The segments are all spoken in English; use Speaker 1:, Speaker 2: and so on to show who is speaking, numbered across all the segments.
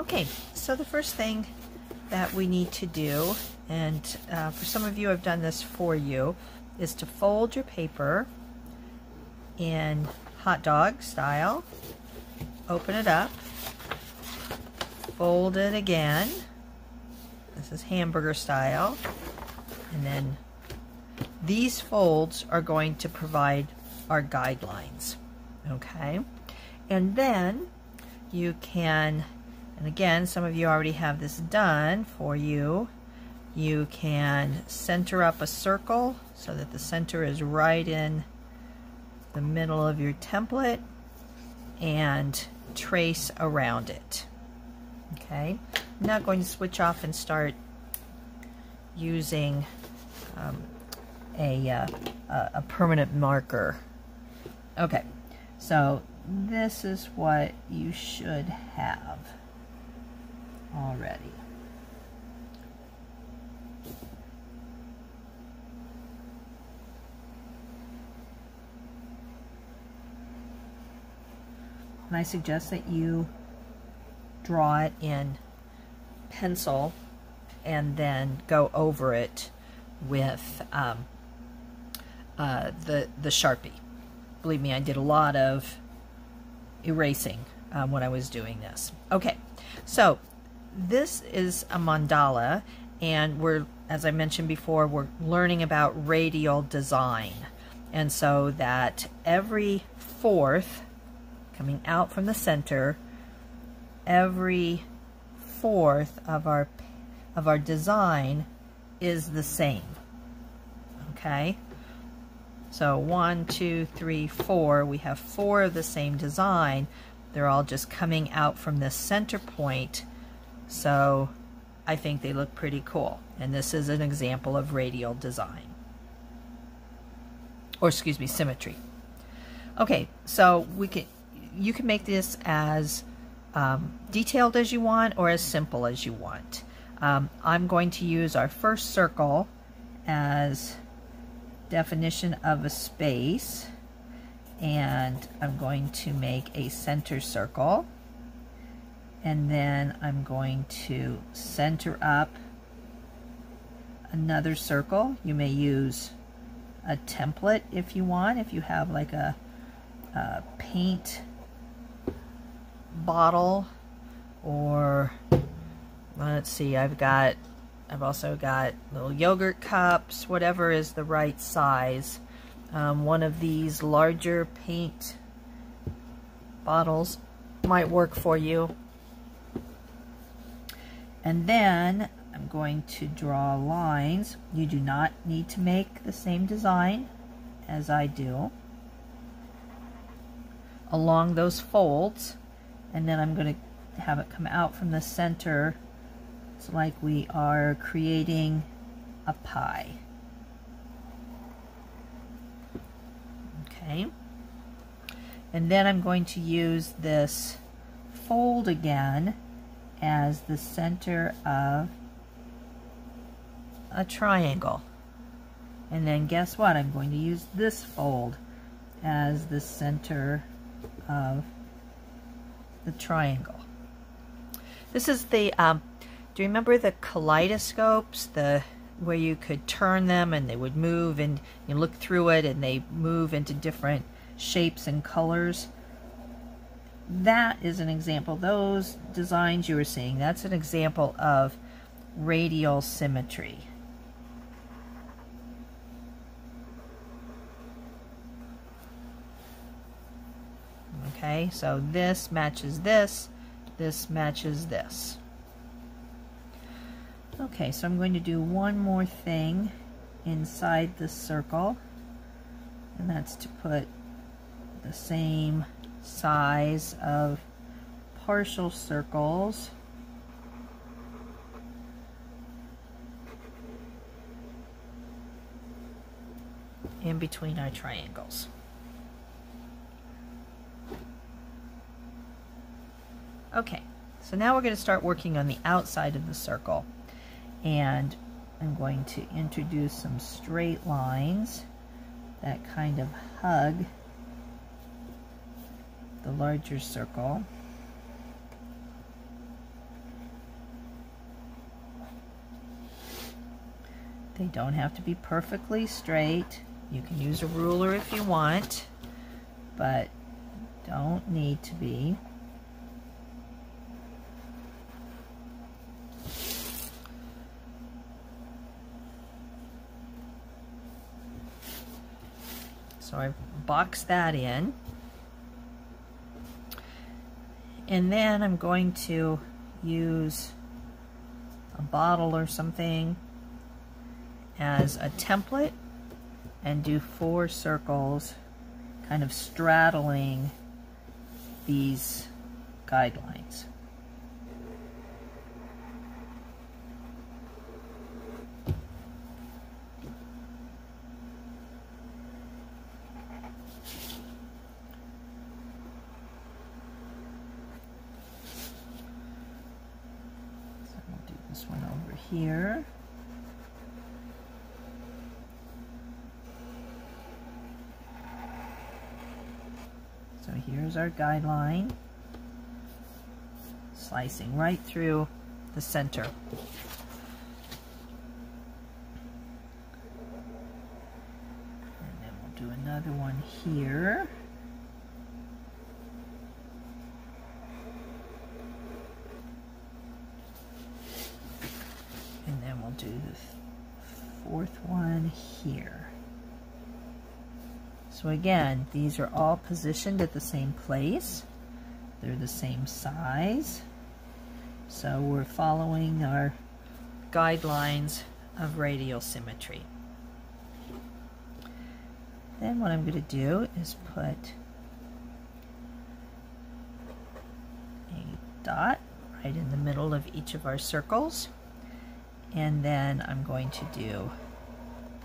Speaker 1: Okay, so the first thing that we need to do, and uh, for some of you I've done this for you, is to fold your paper in hot dog style, open it up, fold it again, this is hamburger style, and then these folds are going to provide our guidelines, okay? And then you can, and again, some of you already have this done for you, you can center up a circle so that the center is right in the middle of your template and trace around it. Okay, I'm not going to switch off and start using um, a, uh, a permanent marker. Okay, so this is what you should have already. And I suggest that you draw it in pencil and then go over it with um, uh, the, the Sharpie. Believe me, I did a lot of erasing um, when I was doing this. Okay, so this is a mandala and we're, as I mentioned before, we're learning about radial design. And so that every fourth coming out from the center, every fourth of our of our design is the same. Okay? So one, two, three, four. We have four of the same design. They're all just coming out from this center point. So I think they look pretty cool. And this is an example of radial design. Or excuse me, symmetry. Okay, so we can you can make this as um, detailed as you want or as simple as you want. Um, I'm going to use our first circle as definition of a space and I'm going to make a center circle and then I'm going to center up another circle. You may use a template if you want, if you have like a, a paint bottle or let's see I've got I've also got little yogurt cups whatever is the right size. Um, one of these larger paint bottles might work for you and then I'm going to draw lines. You do not need to make the same design as I do along those folds. And then I'm going to have it come out from the center. It's like we are creating a pie. Okay. And then I'm going to use this fold again as the center of a triangle and then guess what I'm going to use this fold as the center of the triangle. This is the, um, do you remember the kaleidoscopes, the where you could turn them and they would move and you look through it and they move into different shapes and colors? That is an example. Those designs you were seeing, that's an example of radial symmetry. Okay, so this matches this, this matches this. Okay, so I'm going to do one more thing inside the circle, and that's to put the same size of partial circles in between our triangles. Okay, so now we're going to start working on the outside of the circle. And I'm going to introduce some straight lines that kind of hug the larger circle. They don't have to be perfectly straight. You can use a ruler if you want, but don't need to be. So I box that in. And then I'm going to use a bottle or something as a template and do four circles kind of straddling these guidelines. here. So here's our guideline, slicing right through the center. And then we'll do another one here. do the fourth one here. So again, these are all positioned at the same place. They're the same size. So we're following our guidelines of radial symmetry. Then what I'm going to do is put a dot right in the middle of each of our circles and then I'm going to do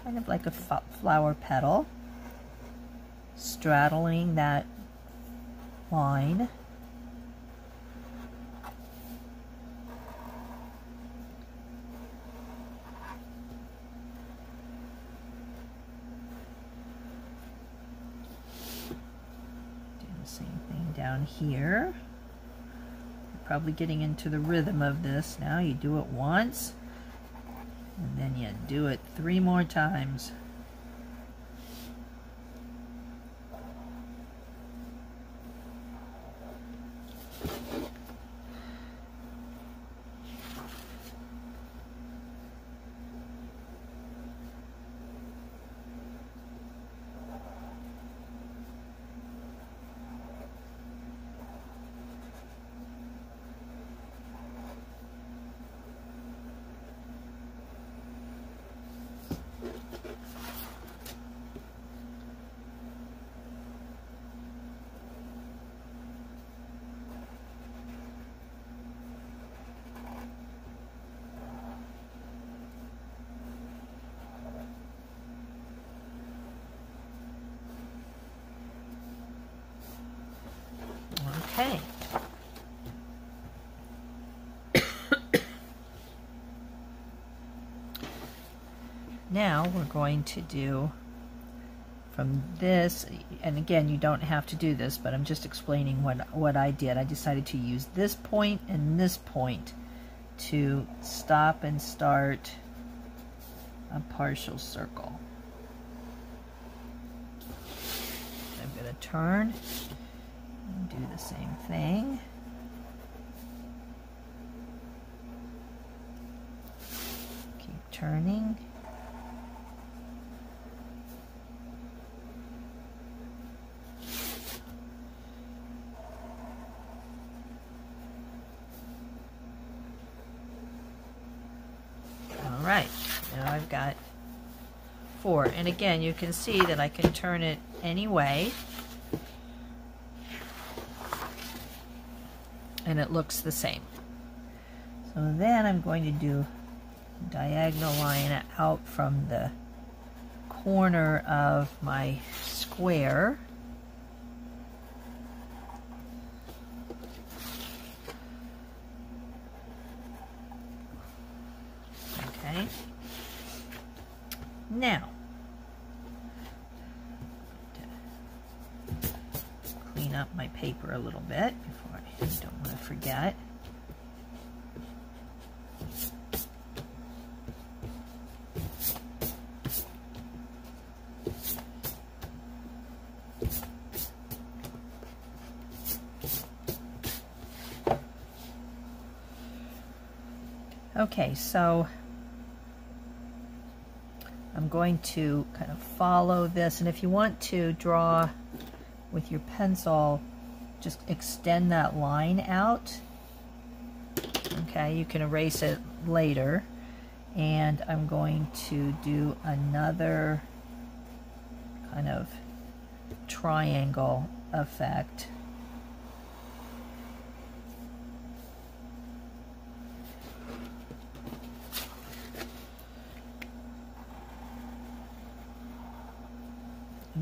Speaker 1: kind of like a flower petal straddling that line. Do the same thing down here. You're probably getting into the rhythm of this now. You do it once and then you do it three more times. Okay. now we're going to do from this, and again, you don't have to do this, but I'm just explaining what, what I did. I decided to use this point and this point to stop and start a partial circle. I'm going to turn the same thing. Keep turning. All right, now I've got four. And again, you can see that I can turn it any way. And it looks the same. So then I'm going to do diagonal line out from the corner of my square. Okay. Now, clean up my paper a little bit before I don't want to forget. Okay, so I'm going to kind of follow this, and if you want to draw with your pencil, just extend that line out. Okay, you can erase it later. And I'm going to do another kind of triangle effect.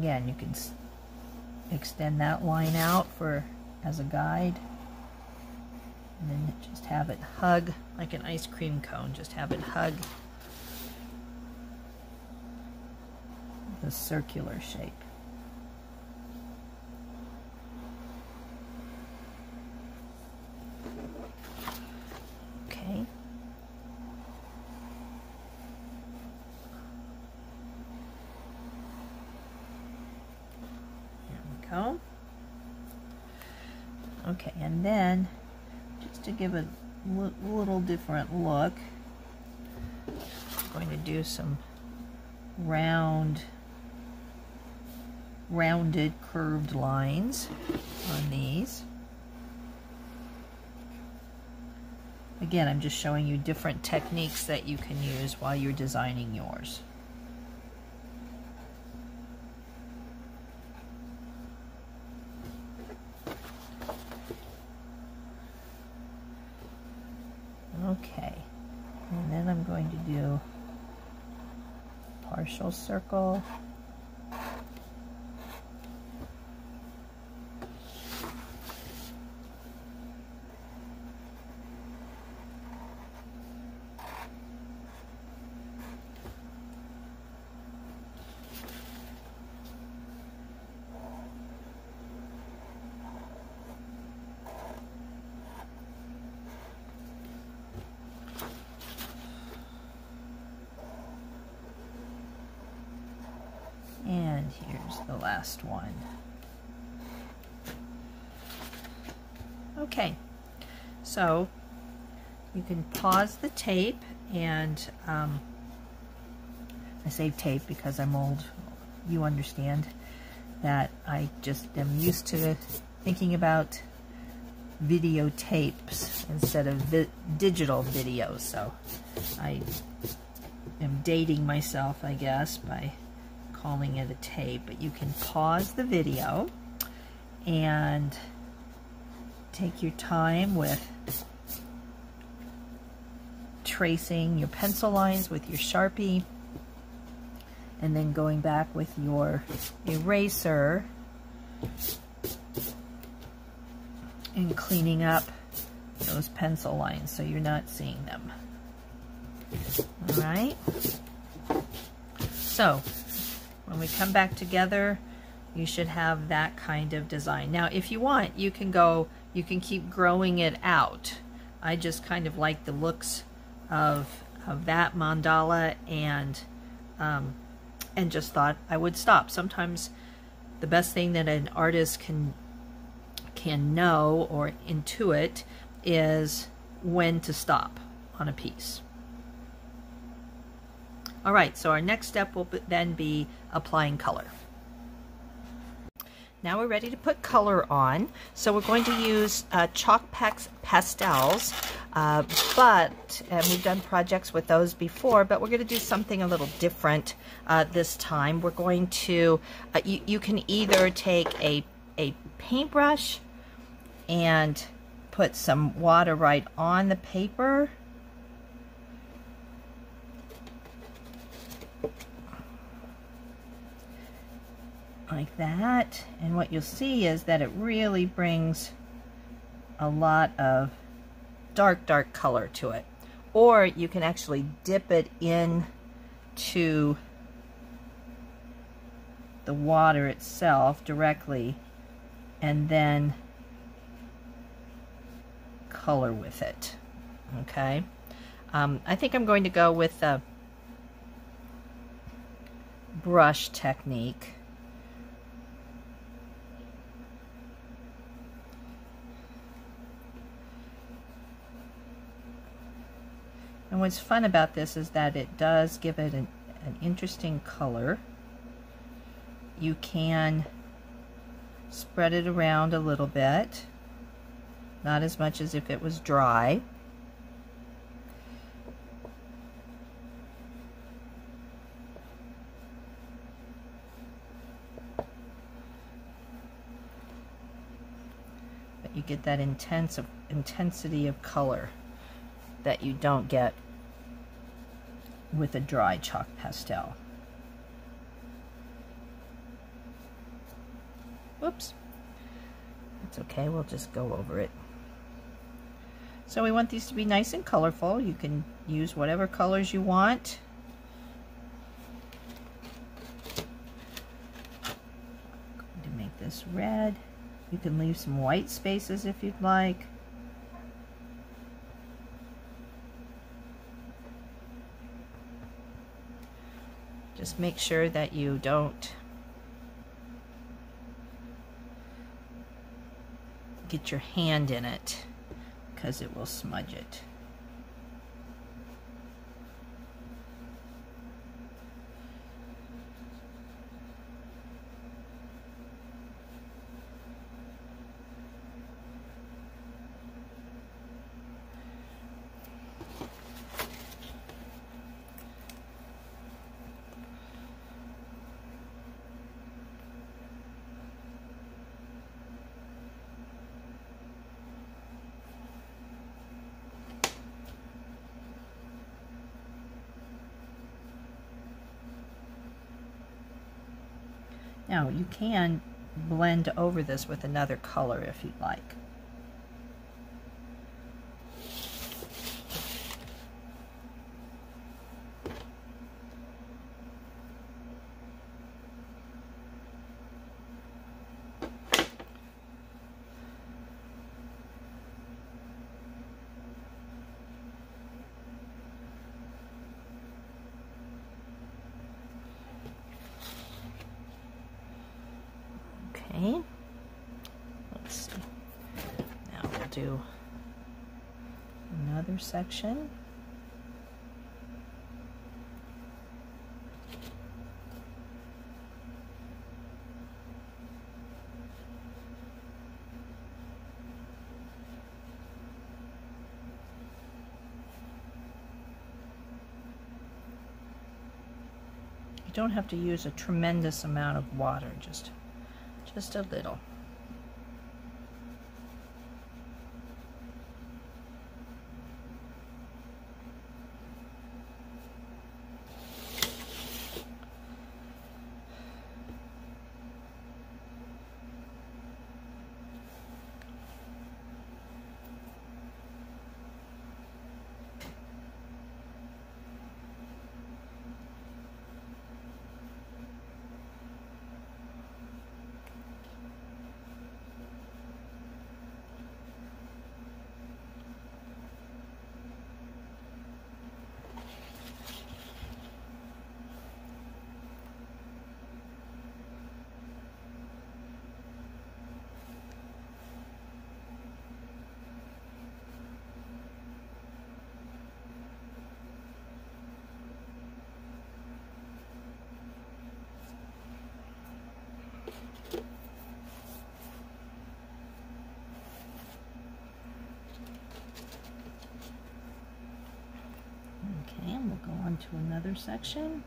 Speaker 1: Again, you can extend that line out for as a guide. And then just have it hug like an ice cream cone. Just have it hug the circular shape. Okay. There we go. Okay, and then give a little different look, I'm going to do some round, rounded curved lines on these. Again, I'm just showing you different techniques that you can use while you're designing yours. Okay, and then I'm going to do partial circle. And here's the last one. Okay, so you can pause the tape and um, I say tape because I'm old. You understand that I just am used to thinking about videotapes instead of vi digital videos. So I am dating myself, I guess, by calling it a tape, but you can pause the video and take your time with tracing your pencil lines with your Sharpie and then going back with your eraser and cleaning up those pencil lines so you're not seeing them. All right. So when we come back together, you should have that kind of design. Now, if you want, you can go, you can keep growing it out. I just kind of like the looks of, of that mandala and, um, and just thought I would stop. Sometimes the best thing that an artist can, can know or intuit is when to stop on a piece. All right, so our next step will then be applying color. Now we're ready to put color on. So we're going to use uh, Chalk Pastels, uh, but, and we've done projects with those before, but we're going to do something a little different uh, this time. We're going to, uh, you, you can either take a, a paintbrush and put some water right on the paper, like that. And what you'll see is that it really brings a lot of dark, dark color to it. Or you can actually dip it in to the water itself directly and then color with it. Okay. Um, I think I'm going to go with the brush technique. And what's fun about this is that it does give it an, an interesting color. You can spread it around a little bit, not as much as if it was dry. But you get that intense intensity of color that you don't get with a dry chalk pastel. Whoops. That's okay, we'll just go over it. So we want these to be nice and colorful. You can use whatever colors you want. Going to make this red. You can leave some white spaces if you'd like. Just make sure that you don't get your hand in it because it will smudge it. Now you can blend over this with another color if you'd like. Okay. Let's see. Now we'll do another section. You don't have to use a tremendous amount of water, just just a little. Okay, on to another section.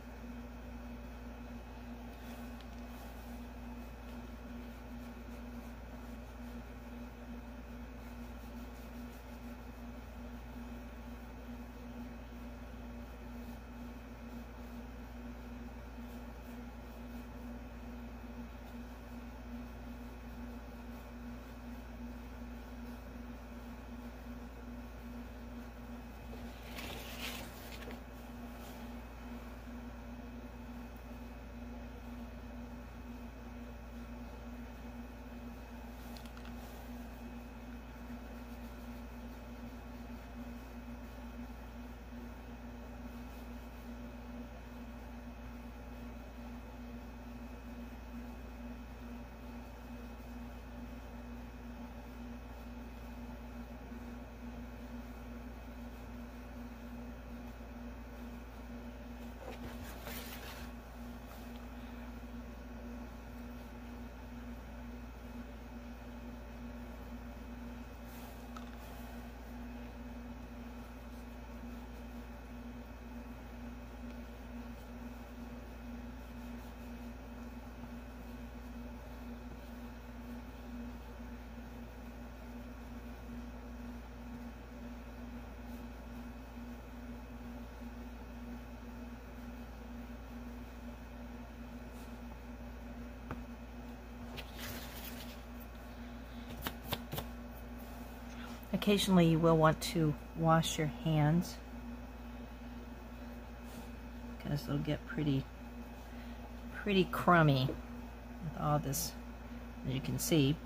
Speaker 1: Occasionally you will want to wash your hands because they'll get pretty pretty crummy with all this as you can see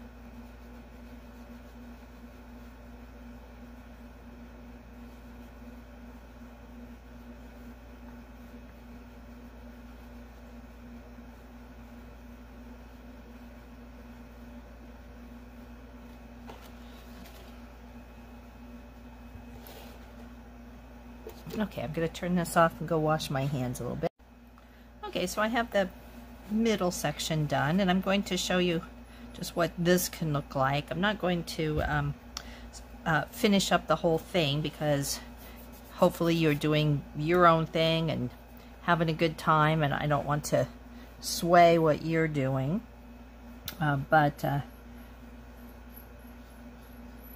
Speaker 1: Okay, I'm going to turn this off and go wash my hands a little bit. Okay, so I have the middle section done, and I'm going to show you just what this can look like. I'm not going to um, uh, finish up the whole thing because hopefully you're doing your own thing and having a good time, and I don't want to sway what you're doing. Uh, but uh,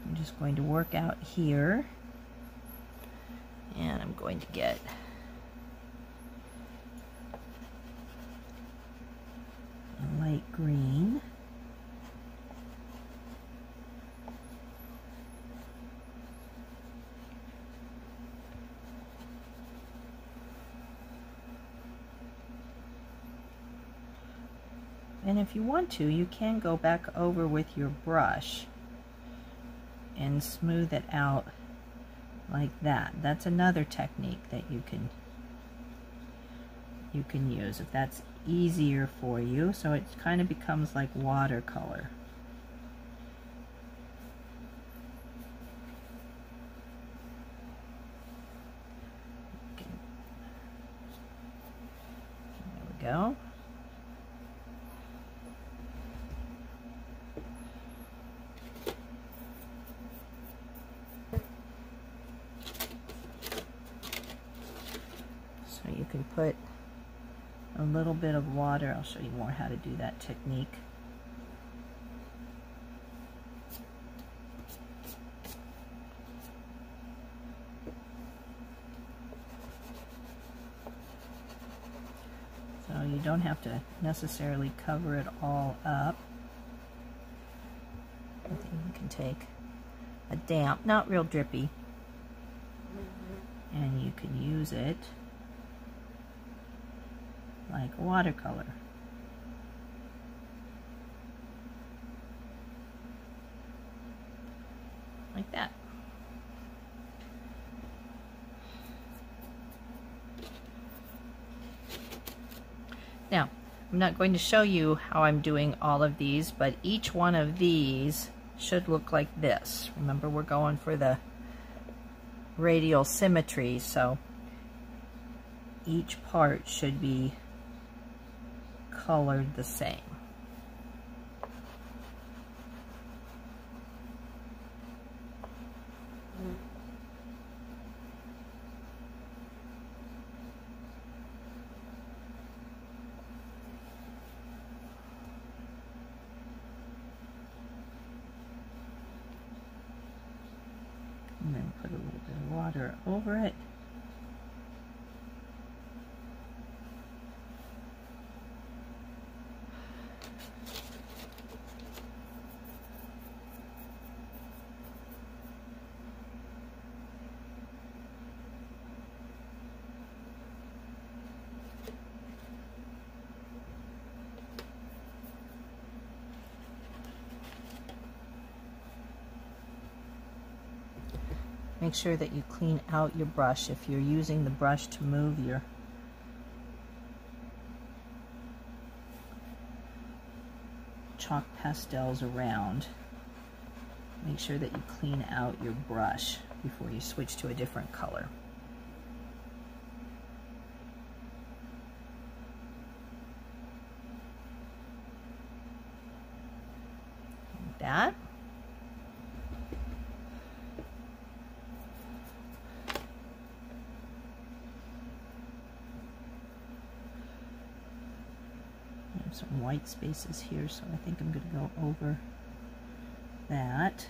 Speaker 1: I'm just going to work out here and I'm going to get a light green. And if you want to, you can go back over with your brush and smooth it out like that. That's another technique that you can you can use if that's easier for you. So it kind of becomes like watercolor. Okay. There we go. Can put a little bit of water. I'll show you more how to do that technique. So you don't have to necessarily cover it all up. I think you can take a damp, not real drippy, and you can use it like watercolor. Like that. Now, I'm not going to show you how I'm doing all of these, but each one of these should look like this. Remember, we're going for the radial symmetry, so each part should be colored the same. and then put a little bit of water over it. Make sure that you clean out your brush if you're using the brush to move your chalk pastels around. Make sure that you clean out your brush before you switch to a different color. Like that. some white spaces here, so I think I'm going to go over that.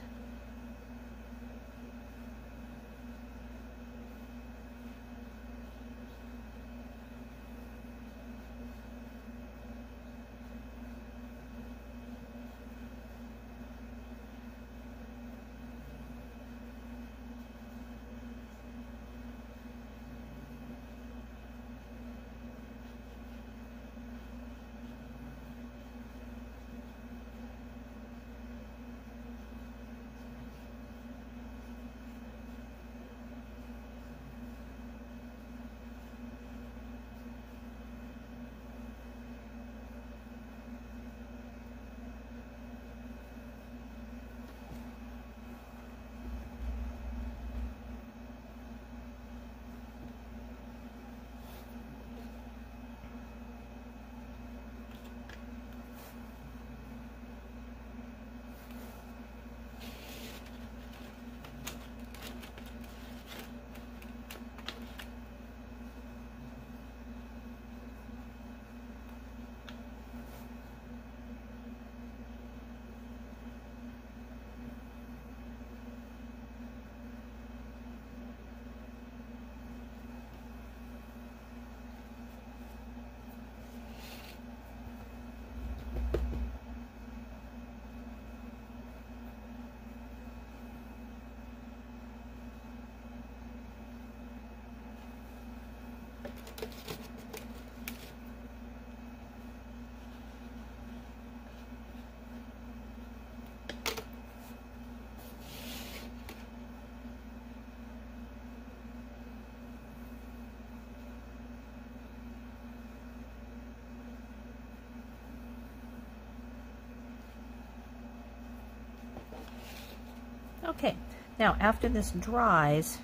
Speaker 1: Okay, now after this dries,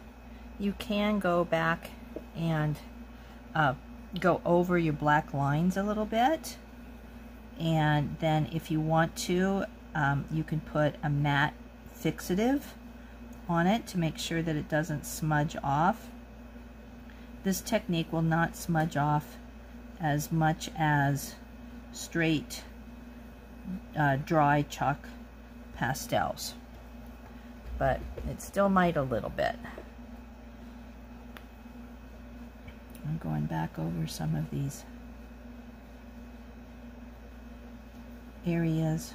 Speaker 1: you can go back and uh, go over your black lines a little bit. And then if you want to, um, you can put a matte fixative on it to make sure that it doesn't smudge off. This technique will not smudge off as much as straight uh, dry chalk pastels but it still might a little bit. I'm going back over some of these areas.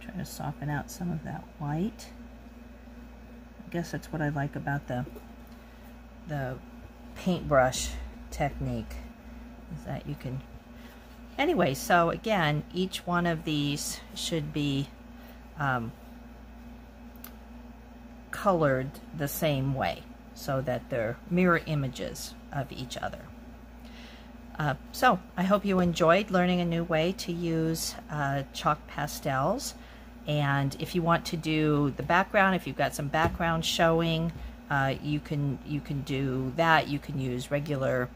Speaker 1: Try to soften out some of that white. I guess that's what I like about the the paintbrush technique is that you can anyway so again each one of these should be um, colored the same way so that they're mirror images of each other uh, so I hope you enjoyed learning a new way to use uh, chalk pastels and if you want to do the background if you've got some background showing uh, you can you can do that. You can use regular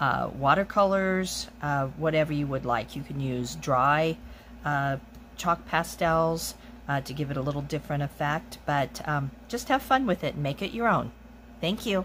Speaker 1: uh, watercolors, uh, whatever you would like. You can use dry uh, chalk pastels uh, to give it a little different effect, but um, just have fun with it and make it your own. Thank you.